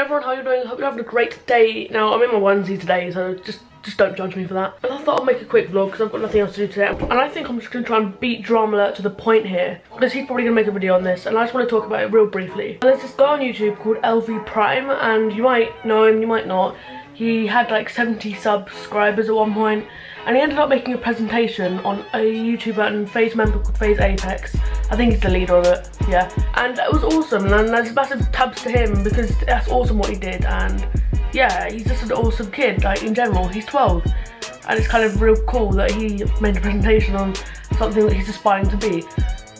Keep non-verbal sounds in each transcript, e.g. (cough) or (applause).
everyone, how you doing? Hope you're having a great day. Now, I'm in my onesie today, so just just don't judge me for that. And I thought I'd make a quick vlog because I've got nothing else to do today. And I think I'm just going to try and beat Drama Alert to the point here. Because he's probably going to make a video on this. And I just want to talk about it real briefly. There's this guy on YouTube called LV Prime. And you might know him, you might not. He had like 70 subscribers at one point and he ended up making a presentation on a YouTuber and FaZe member called FaZe Apex. I think he's the leader of it, yeah. And it was awesome and there's massive tabs to him because that's awesome what he did and yeah, he's just an awesome kid, like in general, he's 12. And it's kind of real cool that he made a presentation on something that he's aspiring to be.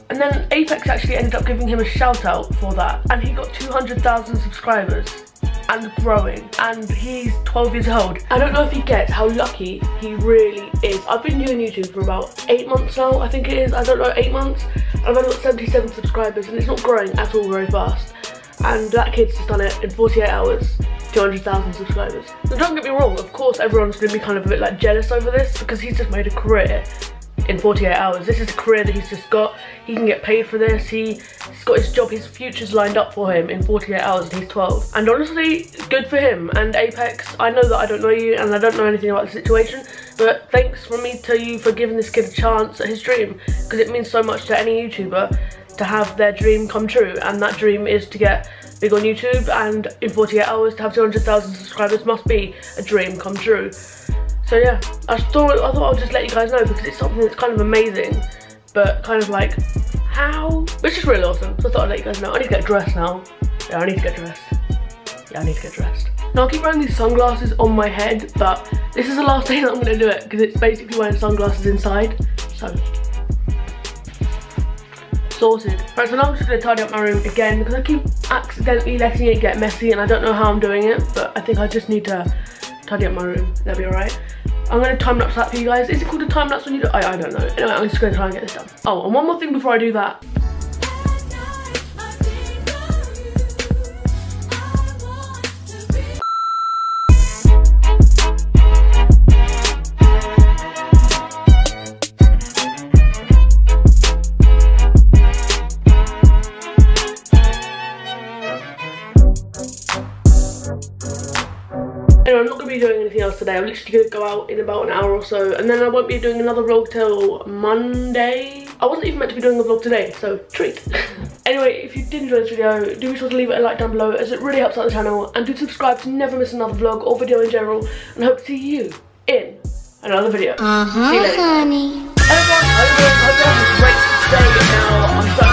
And then Apex actually ended up giving him a shout out for that and he got 200,000 subscribers and growing and he's 12 years old. I don't know if he gets how lucky he really is. I've been doing YouTube for about 8 months now, I think it is, I don't know, 8 months. I've only got 77 subscribers and it's not growing at all very fast. And that kid's just done it in 48 hours. 200,000 subscribers. Now don't get me wrong, of course everyone's gonna be kind of a bit like jealous over this because he's just made a career in 48 hours. This is a career that he's just got. He can get paid for this. He, he's got his job, his future's lined up for him in 48 hours and he's 12. And honestly, good for him. And Apex, I know that I don't know you and I don't know anything about the situation, but thanks from me to you for giving this kid a chance at his dream because it means so much to any YouTuber to have their dream come true and that dream is to get big on YouTube and in 48 hours to have 200,000 subscribers must be a dream come true. So yeah, I thought I thought I'll just let you guys know because it's something that's kind of amazing, but kind of like how, which is really awesome. So I thought I'd let you guys know. I need to get dressed now. Yeah, I need to get dressed. Yeah, I need to get dressed. Now I keep wearing these sunglasses on my head, but this is the last (laughs) day that I'm gonna do it because it's basically wearing sunglasses inside. So sorted. Right, so now I'm just gonna tidy up my room again because I keep accidentally letting it get messy and I don't know how I'm doing it, but I think I just need to tidy up my room. That'll be alright. I'm to time lapse that for you guys. Is it called a time lapse when you do? I, I don't know. Anyway, I'm just to try and get this done. Oh, and one more thing before I do that. I'm not going to be doing anything else today. I'm literally going to go out in about an hour or so. And then I won't be doing another vlog till Monday. I wasn't even meant to be doing a vlog today, so treat. (laughs) anyway, if you did enjoy this video, do be sure to leave it a like down below as it really helps out the channel. And do subscribe to never miss another vlog or video in general. And I hope to see you in another video. Uh-huh, See you later. honey. Everyone, hope you're having a great day now. I'm